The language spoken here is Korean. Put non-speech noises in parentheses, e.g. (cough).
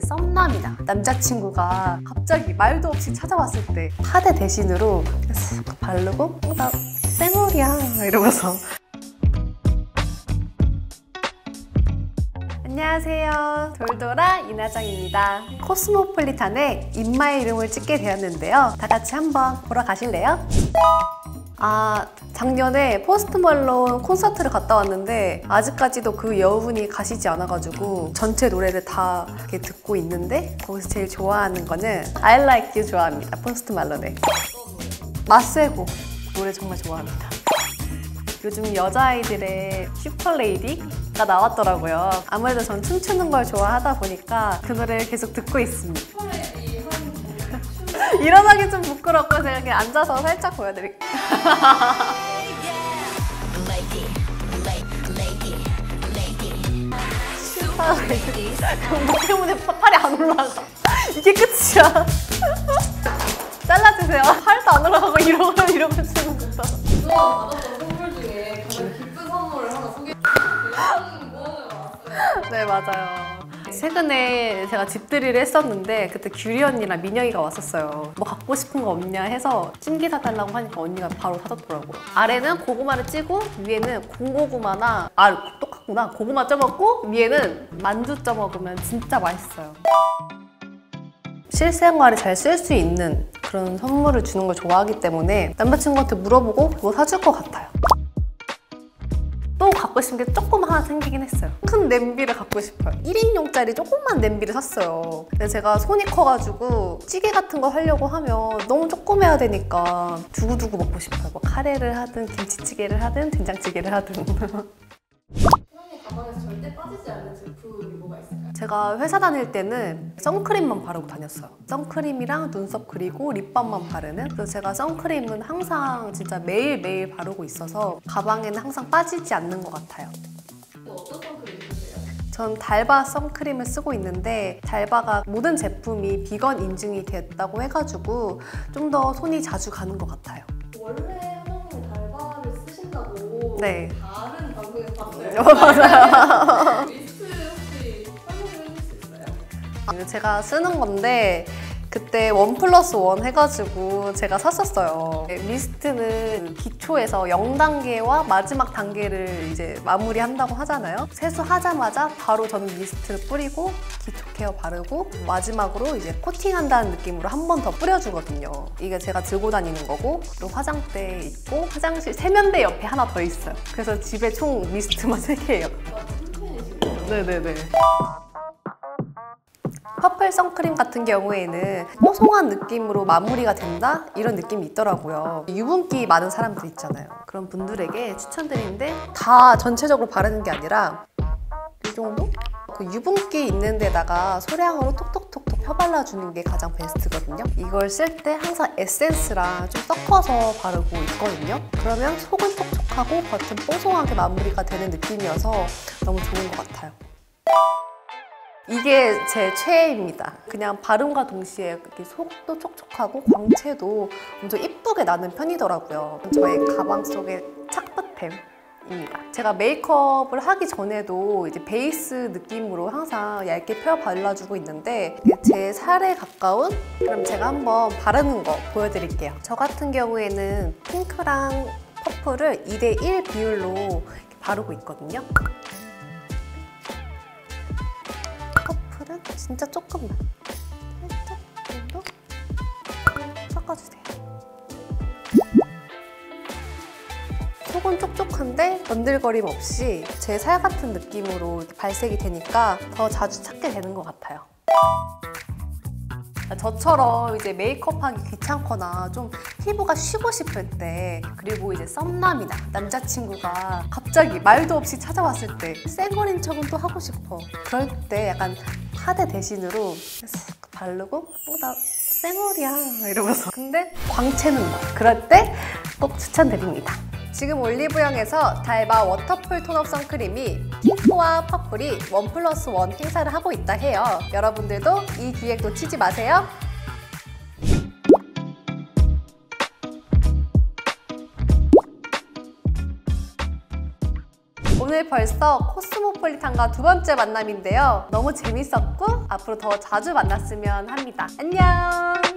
썸남이다. 남자친구가 갑자기 말도 없이 찾아왔을 때 파데 대신으로 쓱 바르고 어, 나 쌩얼이야 (laughs) 이러면서. 안녕하세요. 돌돌아 윤하정입니다. 코스모폴리탄에 in my room을 찍게 되었는데요. 다 같이 한번 보러 가실래요? 아 작년에 Post Malone 콘서트를 갔다 왔는데 아직까지도 그 여운이 가시지 않아가지고 전체 노래를 다 이렇게 듣고 있는데 거기서 제일 좋아하는 거는 I Like You 좋아합니다 Post Malone의. 마세고 노래 정말 좋아합니다. 요즘 여자아이들의 슈퍼레이디가 나왔더라고요. 아무래도 전 춤추는 걸 좋아하다 보니까 그 노래를 계속 듣고 있습니다 (laughs) 일어나기 좀 부끄럽고 제가 그냥 앉아서 살짝 보여드릴게요. 뭐 때문에 파- 팔이 안 올라가 이게 끝이야. 잘라주세요. 팔도 안 올라가고 이러고 이러고 주는 거다 그동안 받았던 선물 중에 가장 기쁜 선물을 하나 소개해 주세요. 모험을 왔어요. 네 맞아요 최근에 제가 집들이를 했었는데 그때 규리 언니랑 민영이가 왔었어요. 뭐 갖고 싶은 거 없냐 해서 찜기 사달라고 하니까 언니가 바로 사줬더라고요. 아래는 고구마를 찌고 위에는 군고구마나 아 똑같구나. 고구마 쪄먹고 위에는 만두 쪄먹으면 진짜 맛있어요. 실생활에 잘 쓸 수 있는 그런 선물을 주는 걸 좋아하기 때문에 남자친구한테 물어보고 그거 사줄 것 같아요. 또 갖고 싶은 게 조금 하나 생기긴 했어요. 큰 냄비를 갖고 싶어요. 1인용짜리 조그만 냄비를 샀어요. 근데 제가 손이 커가지고 찌개 같은 거 하려고 하면 너무 조그매야 되니까 두고두고 먹고 싶어요. 뭐 카레를 하든 김치찌개를 하든 된장찌개를 하든. (laughs) 빠지지 않는 제품이 뭐가 있을까요? 제가 회사 다닐 때는 선크림만 바르고 다녔어요. 선크림이랑 눈썹 그리고 립밤만 바르는. 그래서 제가 선크림은 항상 진짜 매일매일 바르고 있어서 가방에는 항상 빠지지 않는 것 같아요. 또 어떤 선크림 쓰세요? 전 달바 선크림을 쓰고 있는데 달바가 모든 제품이 비건 인증이 됐다고 해가지고 좀 더 손이 자주 가는 것 같아요. 원래 화장품에 달바를 쓰신다고 네. 다른 방송에서 봤어요. 어, 맞아요. 미스트 혹시 설명해 주실 수 있어요? 제가 쓰는 건데 그때 one plus one 해가지고 제가 샀었어요. 네, 미스트는 기초에서 0단계와 마지막 단계를 이제 마무리한다고 하잖아요. 세수하자마자 바로 저는 미스트를 뿌리고 기초 care 바르고 마지막으로 이제 코팅한다는 느낌으로 한 번 더 뿌려주거든요. 이게 제가 들고 다니는 거고 또 화장대 있고 화장실 세면대 옆에 하나 더 있어요. 그래서 집에 총 미스트만 3개예요. (laughs) 아. 네네네. purple 선크림 같은 경우에는 뽀송한 느낌으로 마무리가 된다? 이런 느낌이 있더라고요. 유분기 많은 사람들 있잖아요. 그런 분들에게 추천드리는데 다 전체적으로 바르는 게 아니라 이 정도? 그 유분기 있는 데다가 소량으로 톡톡톡톡 펴발라주는 게 가장 베스트거든요. 이걸 쓸 때 항상 에센스랑 좀 섞어서 바르고 있거든요. 그러면 속은 촉촉하고 겉은 뽀송하게 마무리가 되는 느낌이어서 너무 좋은 것 같아요. 이게 제 최애입니다. 그냥 발음과 동시에 속도 촉촉하고 광채도 엄청 이쁘게 나는 편이더라고요. 저의 가방 속의 착붙템 입니다. 제가 메이크업을 하기 전에도 이제 베이스 느낌으로 항상 얇게 펴 발라주고 있는데 제 살에 가까운 그럼 제가 한번 바르는 거 보여드릴게요. 저 같은 경우에는 핑크랑 퍼플을 2대1 비율로 바르고 있거든요. 진짜 조금만 살짝 정도? 섞어주세요. 속은 촉촉한데 번들거림 없이 제 살 같은 느낌으로 발색이 되니까 더 자주 찾게 되는 것 같아요. 저처럼 이제 메이크업하기 귀찮거나 좀 피부가 쉬고 싶을 때 그리고 이제 썸남이나 남자친구가 갑자기 말도 없이 찾아왔을 때 쌩얼인 척은 또 하고 싶어. 그럴 때 약간 파데 대신으로 쓱 바르고 어, 나 쌩얼이야 이러면서 근데 광채는 나 그럴 때 꼭 추천드립니다 지금 올리브영에서 달바 waterfull tone-up 선크림이 핑크와 purple이 one plus one 행사를 하고 있다 해요. 여러분들도 이 기획 놓치지 마세요. 오늘 벌써 코스모폴리탄과 두 번째 만남인데요. 너무 재밌었고 앞으로 더 자주 만났으면 합니다. 안녕!